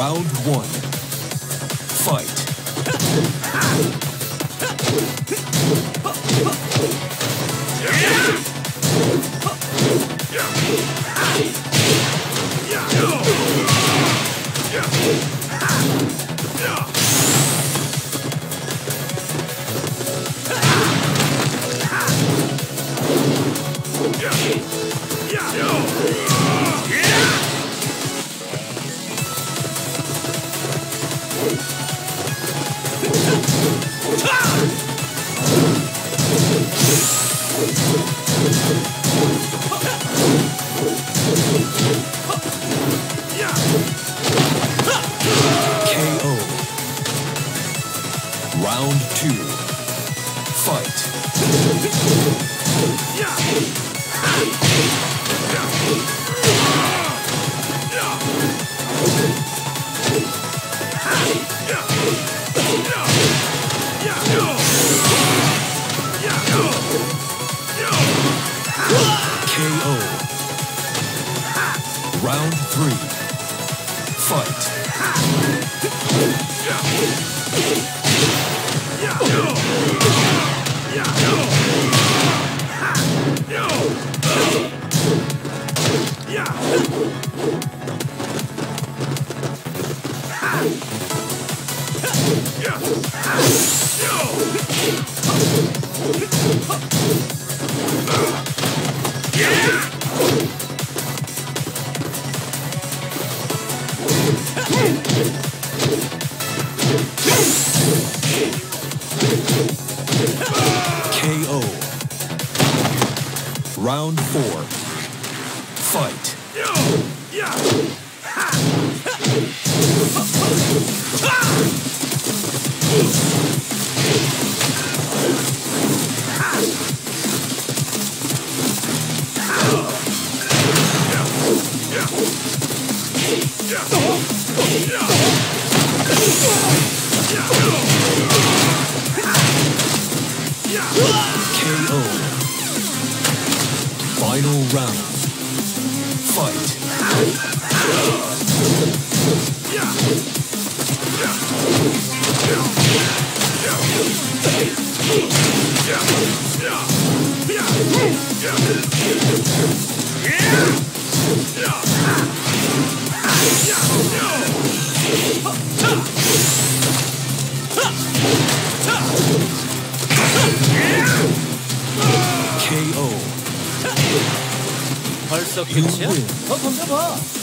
Round one. Round four. Final 벌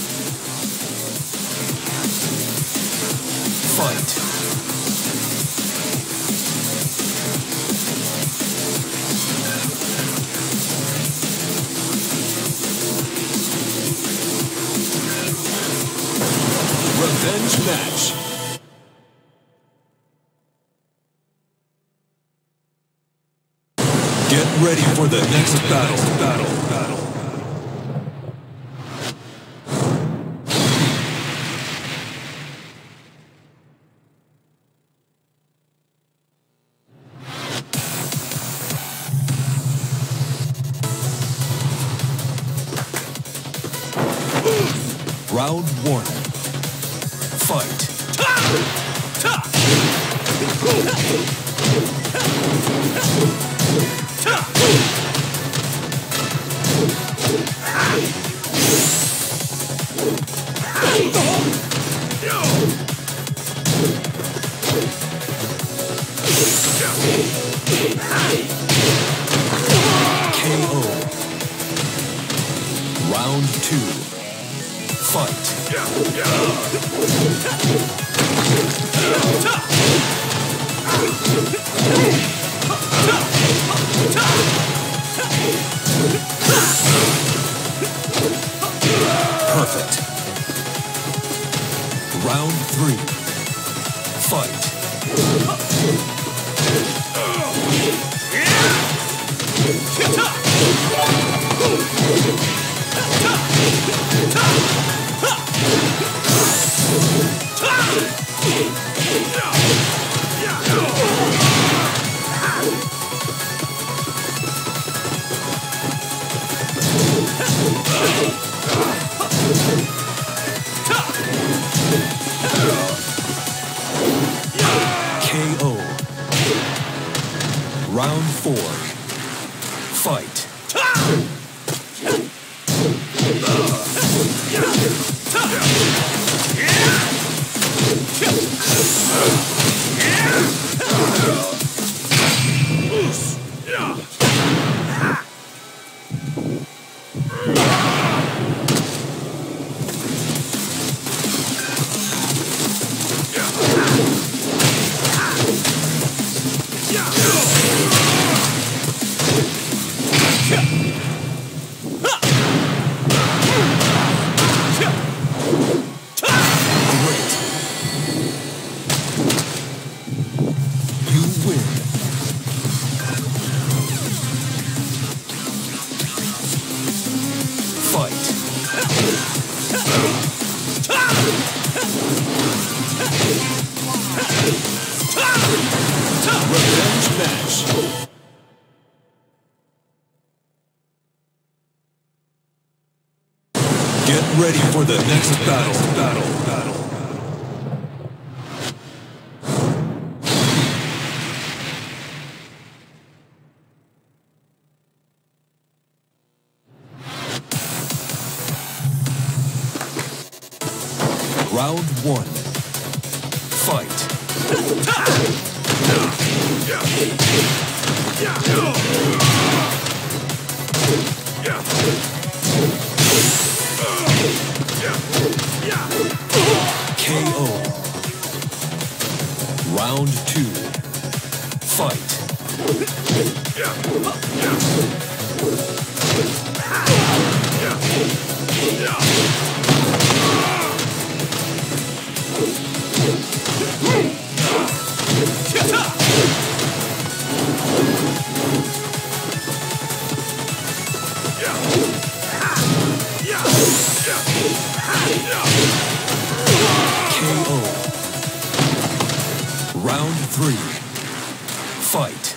Round three. Fight. Four. The next battle. Three. Fight.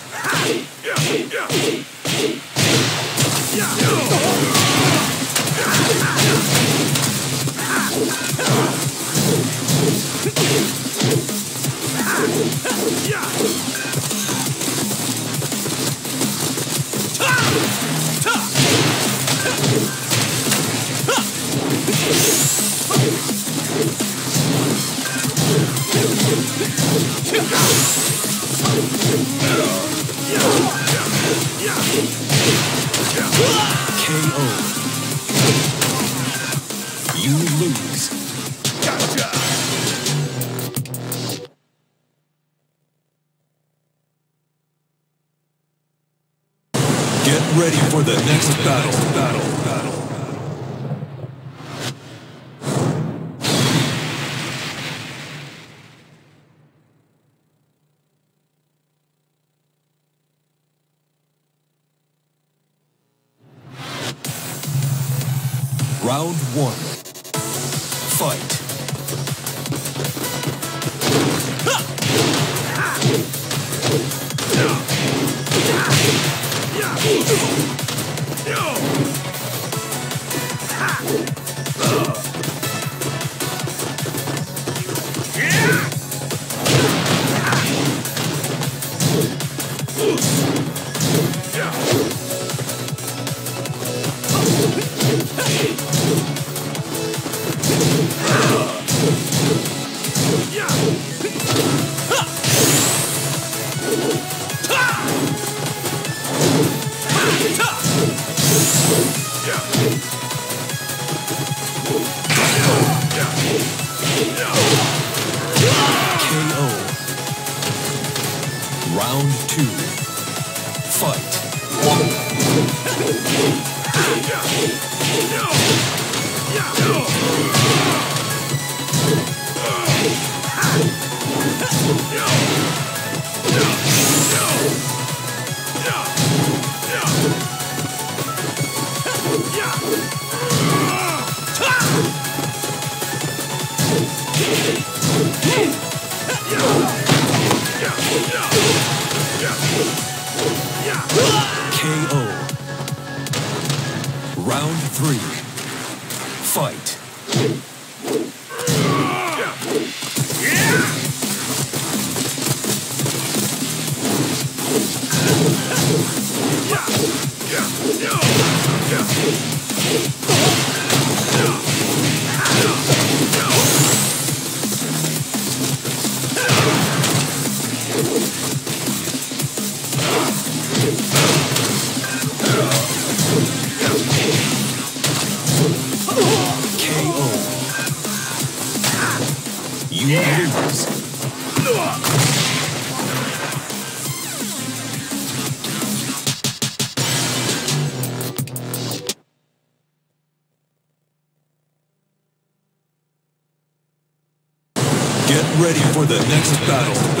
KO. the next battle.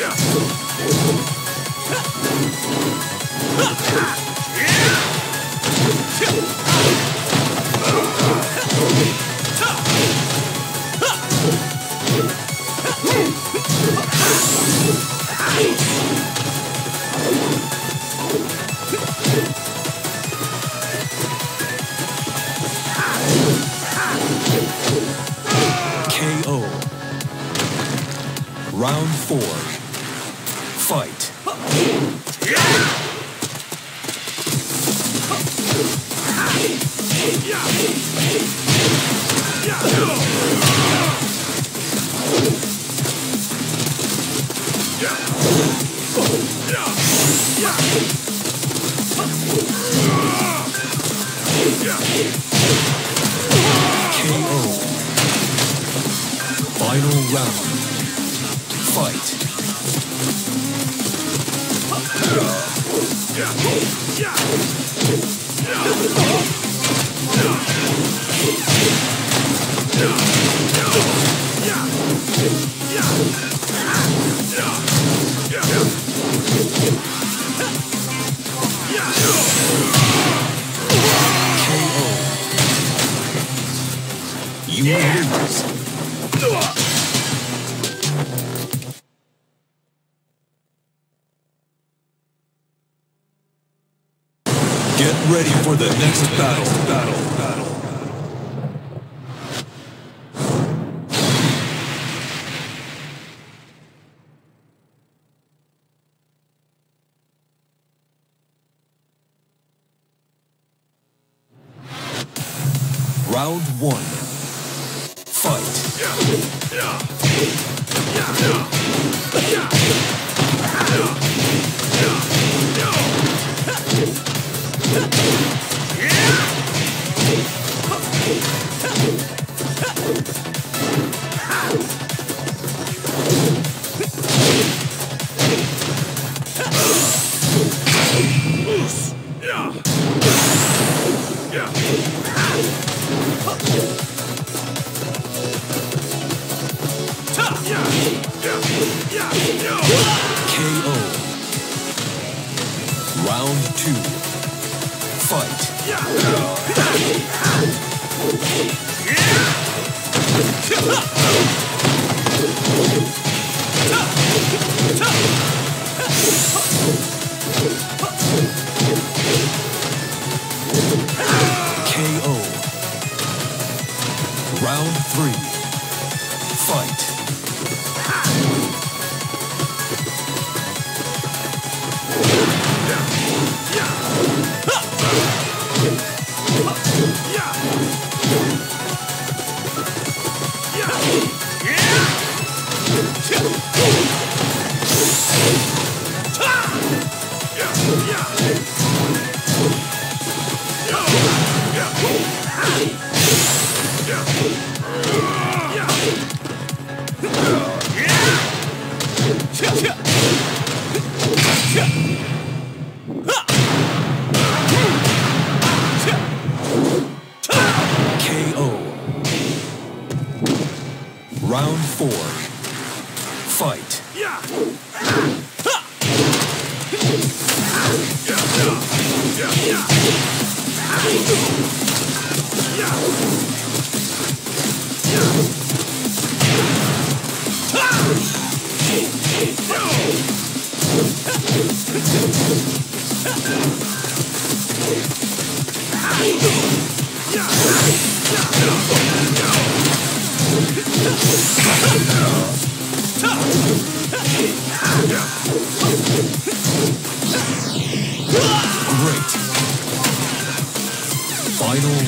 Ha! Round one. Fight.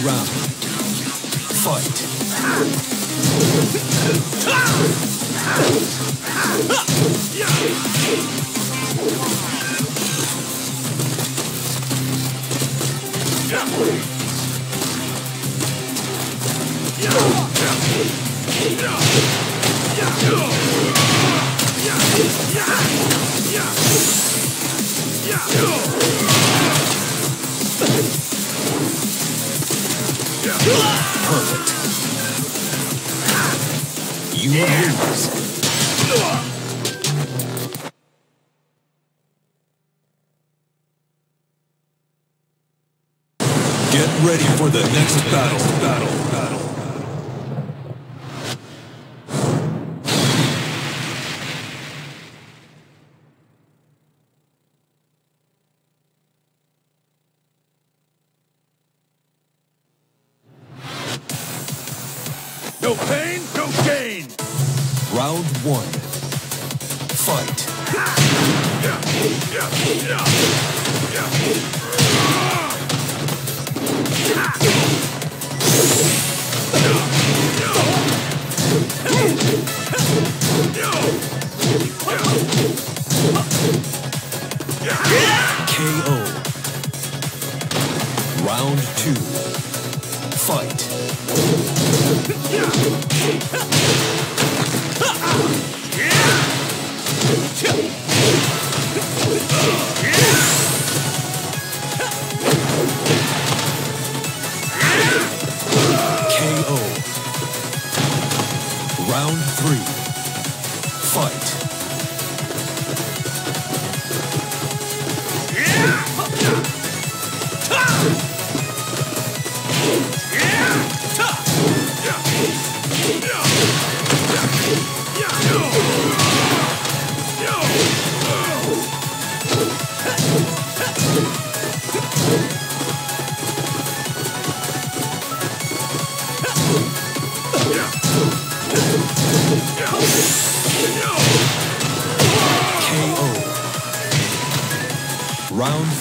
Round. Fight. You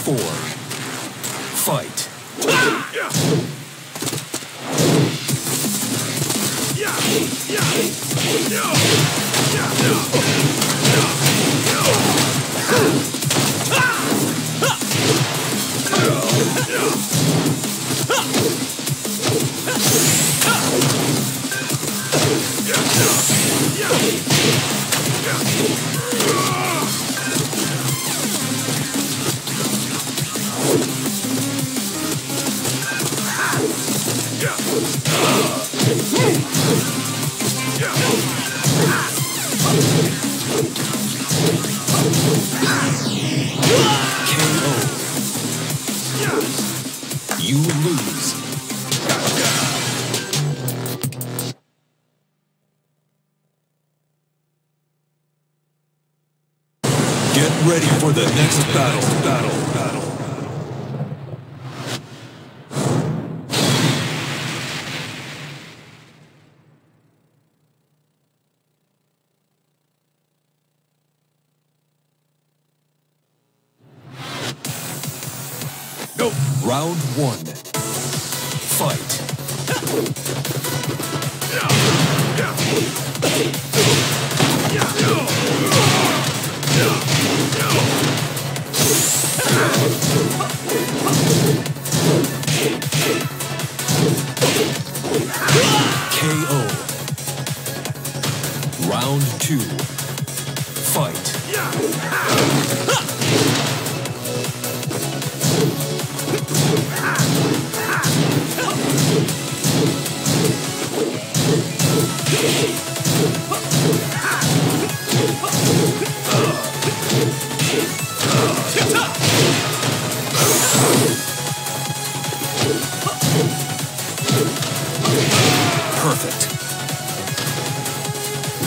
four.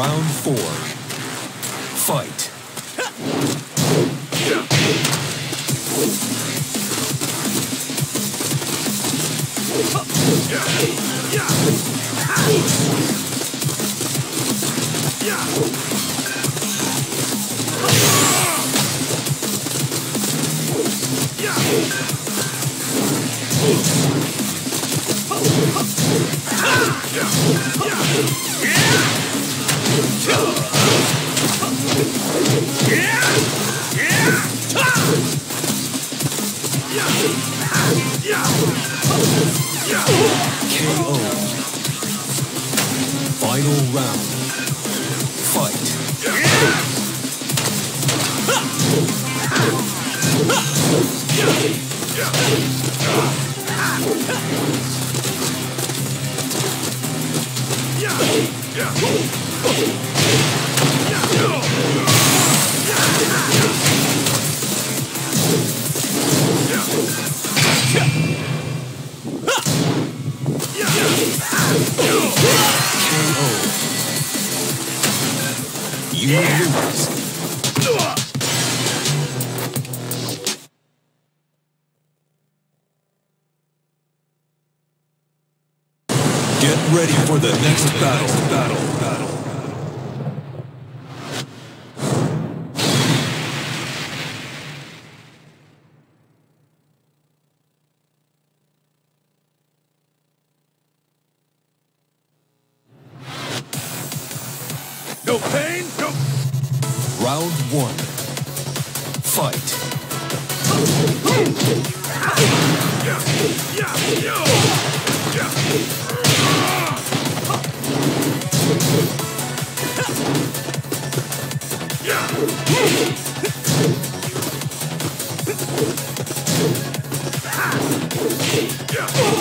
Round four. The next battle. Battle. Battle. No pain, no... Round one. Fight. KO.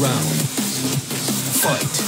round. Fight.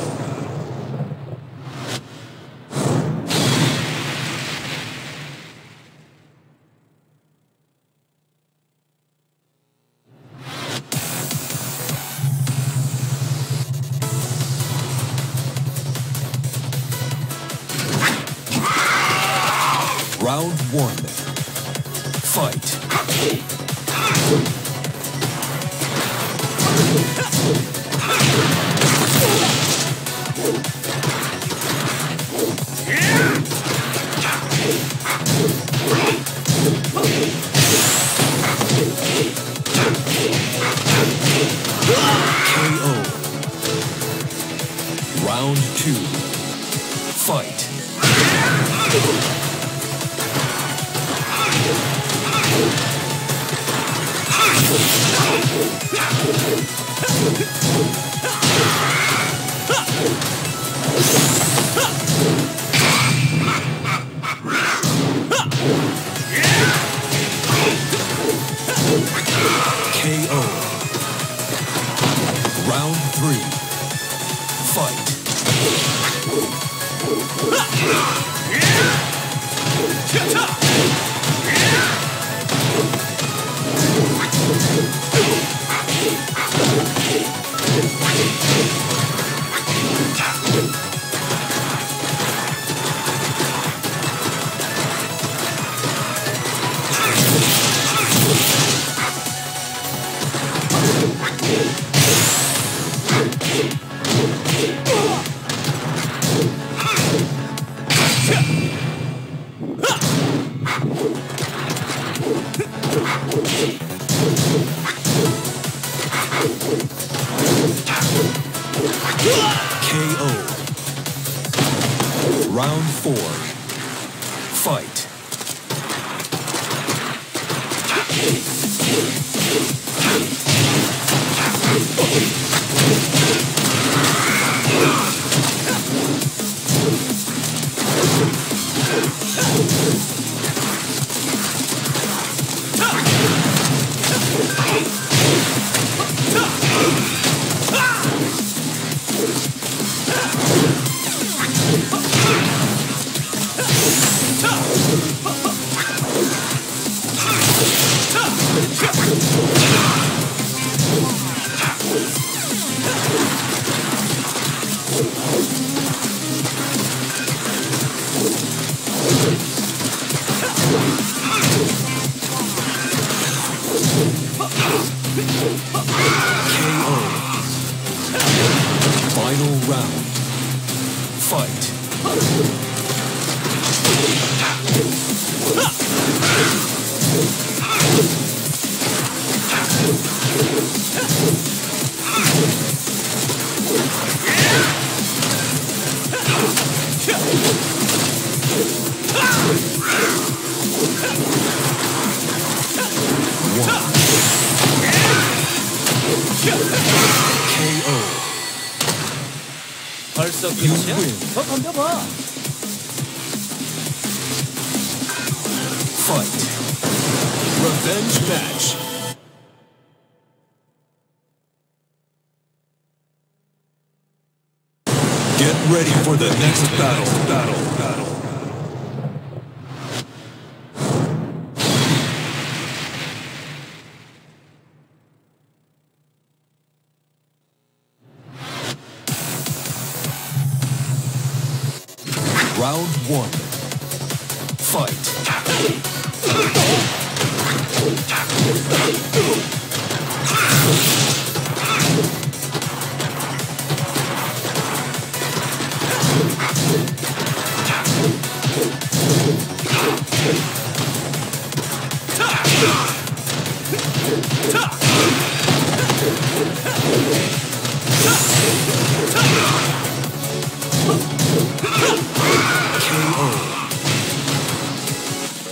김치야? 저 던져봐.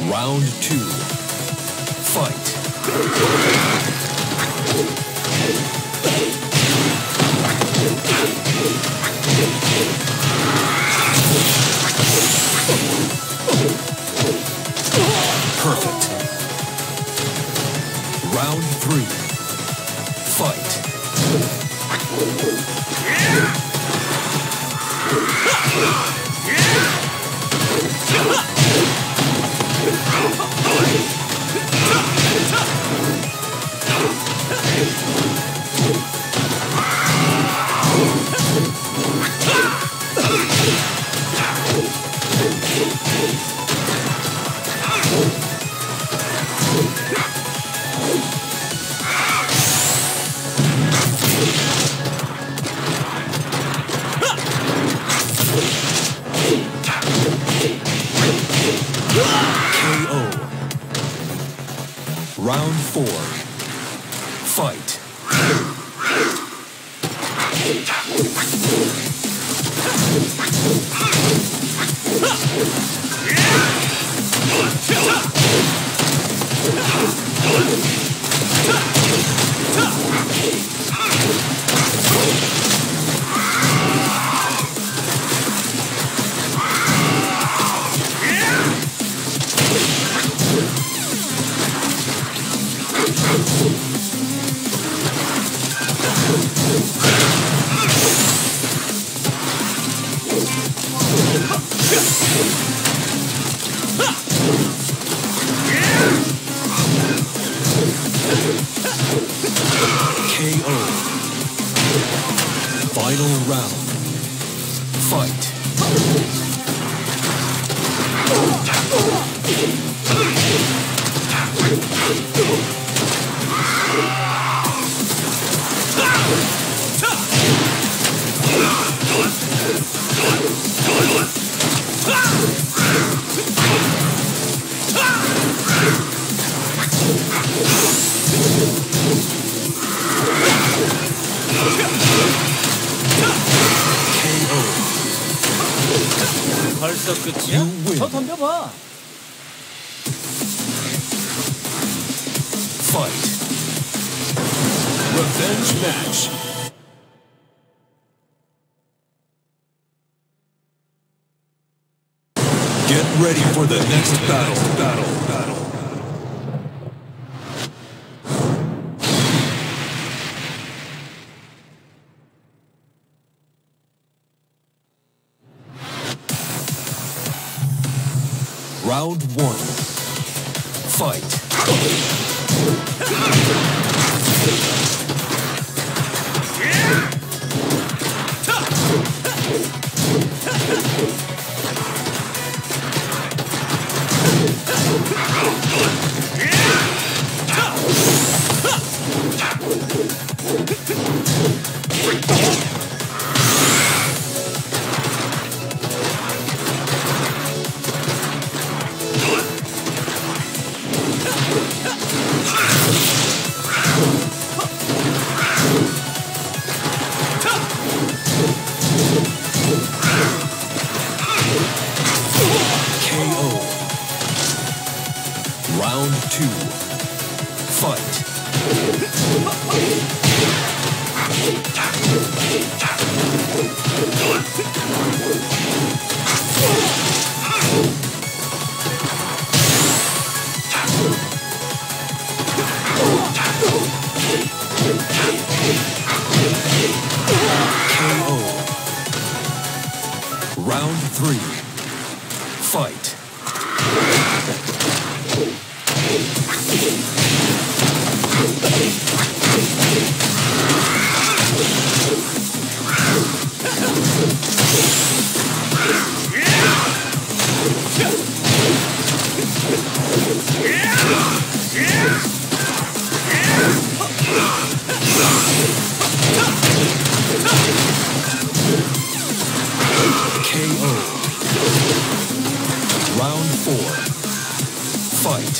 Round two. Fight. 벌써 끝이야? You win. 더 덤벼봐. Fight. Revenge match. Get ready for the next battle. Battle. Battle. Round four. Fight.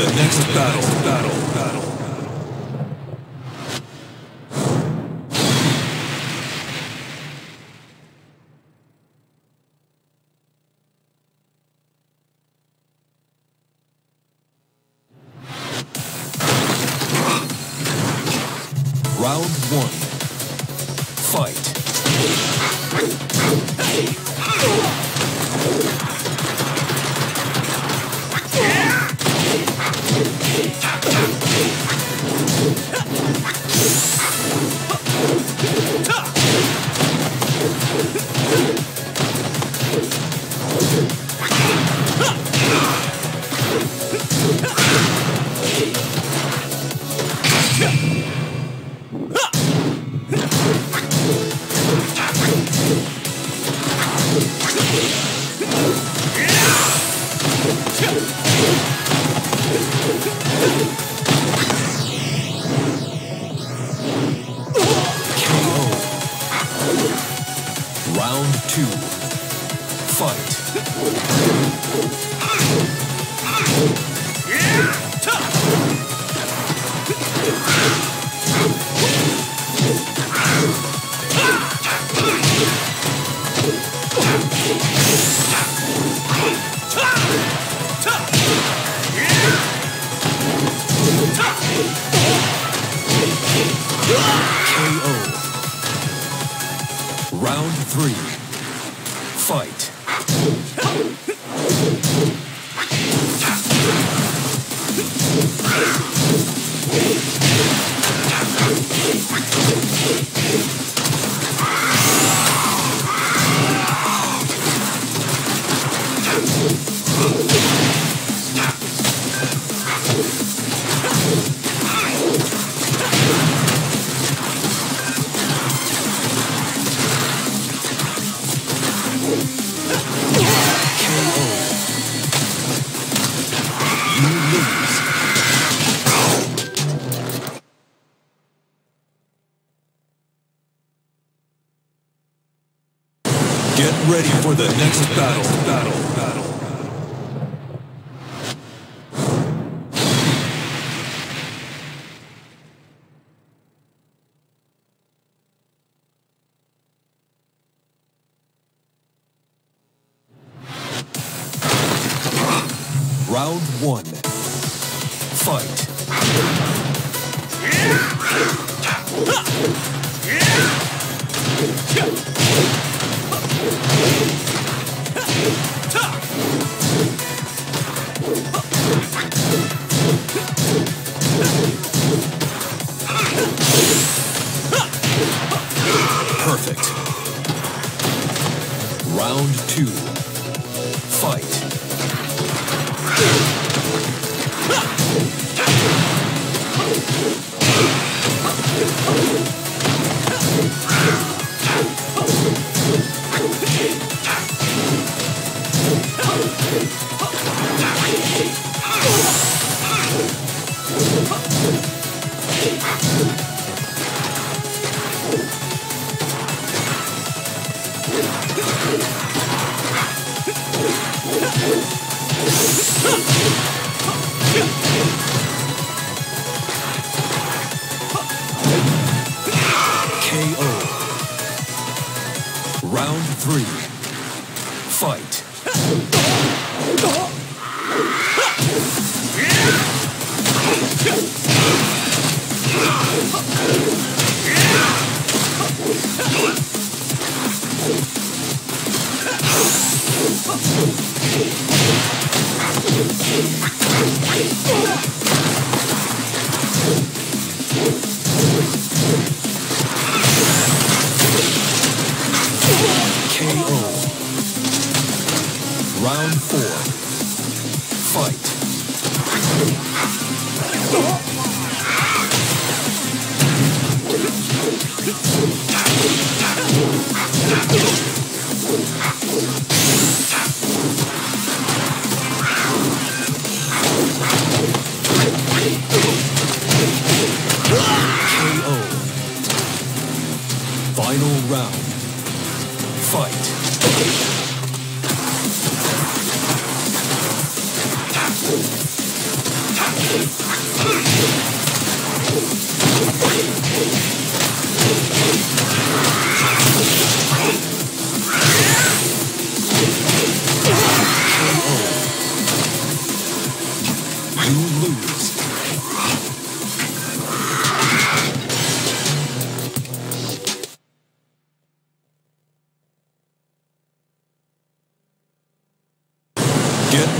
The next battle. the next battle. battle. Round two. Fight.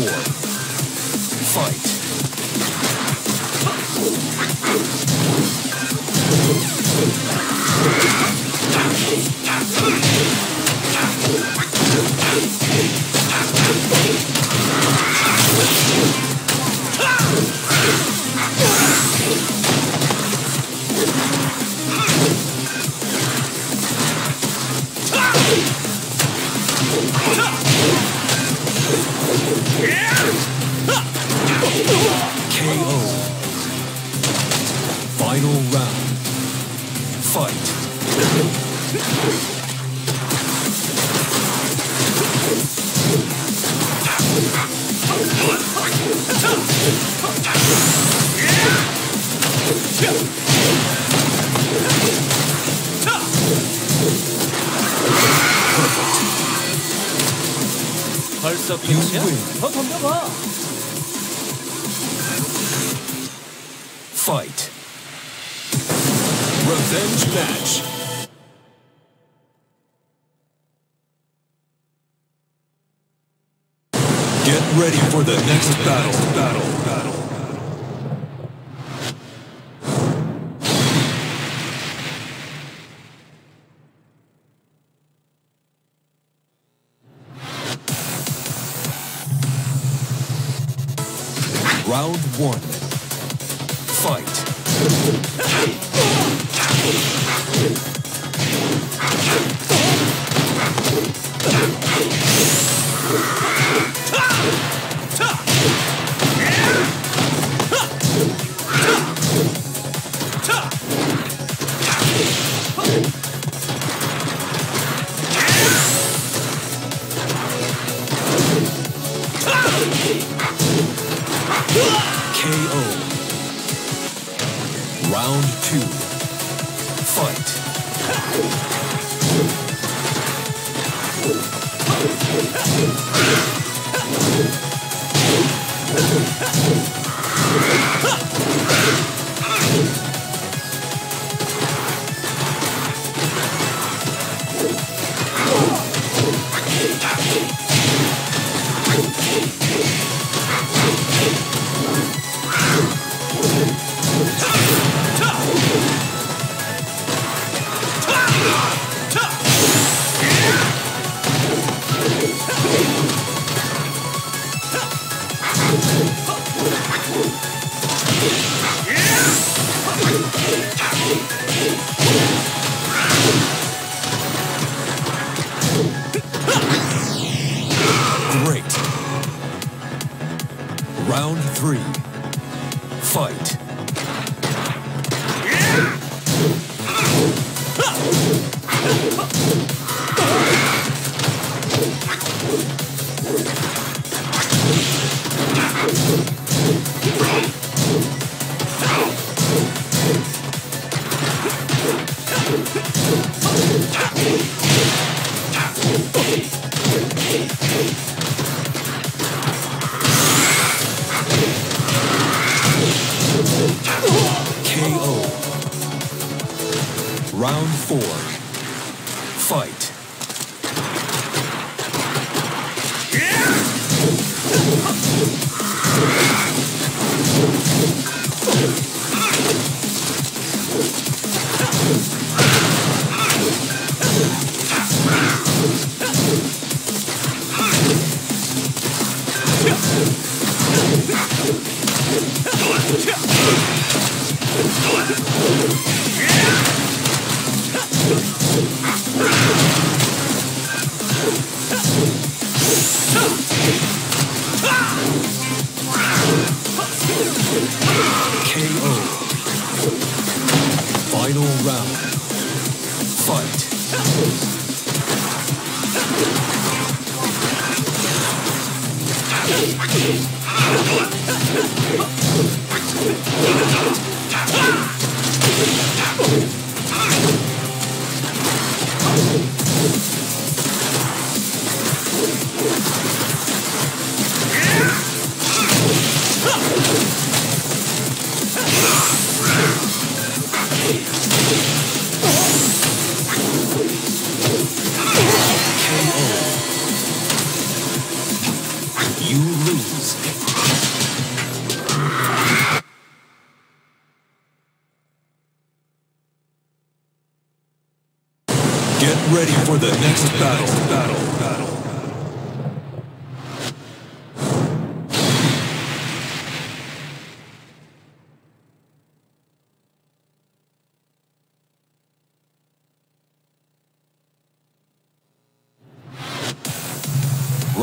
Four. Fight. 아니야? 더 덤벼봐.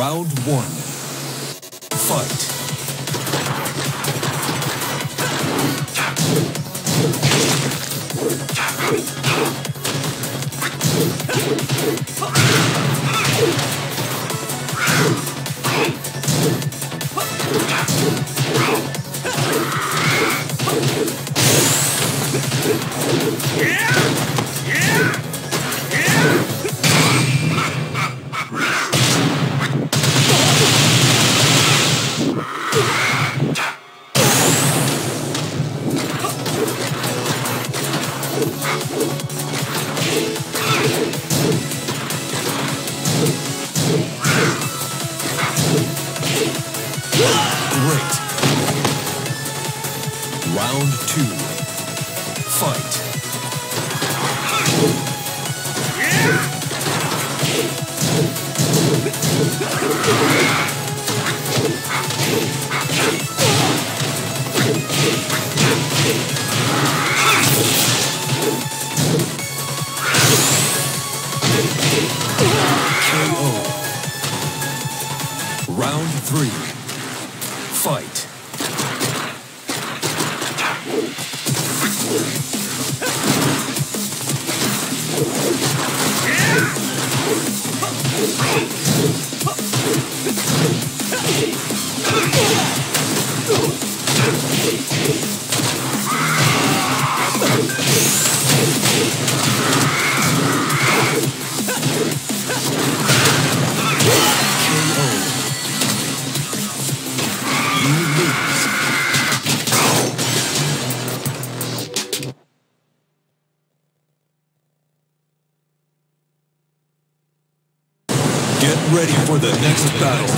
Round one. Battle.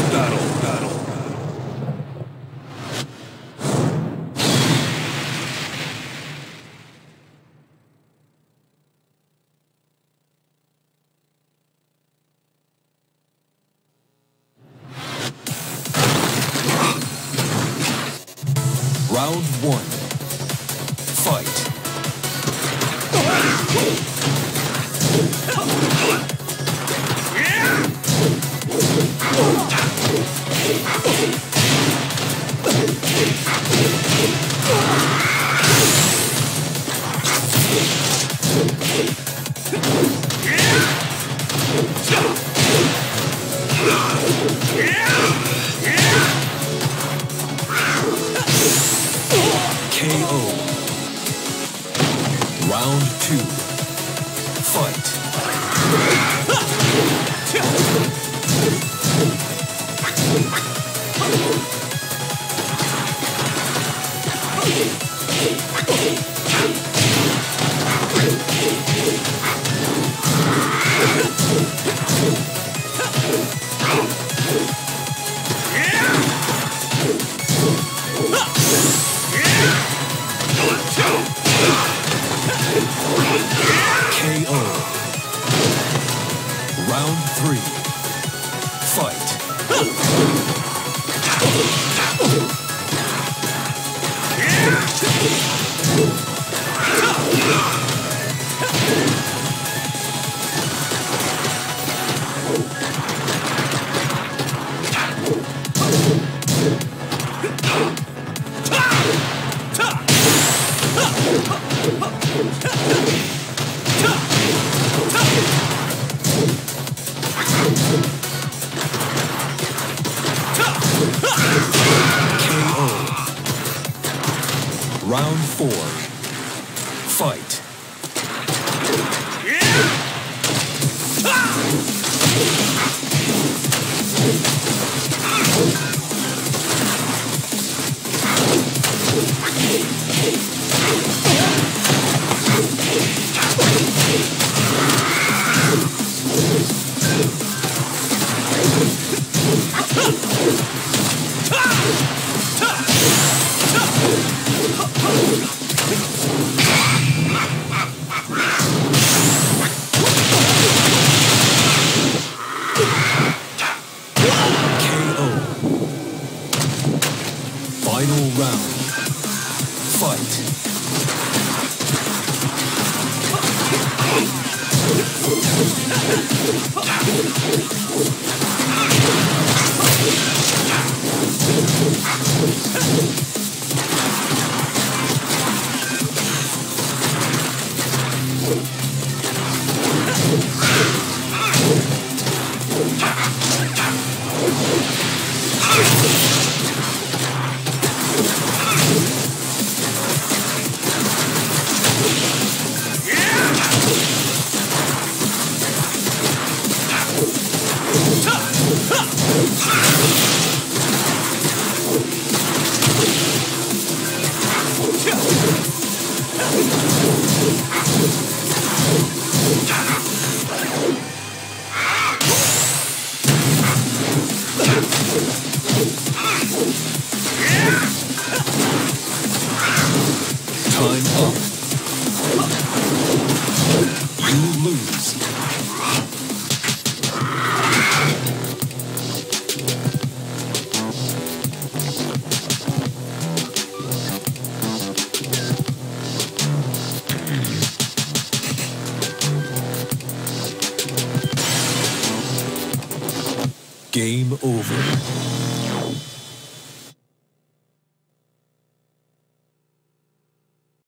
Round four.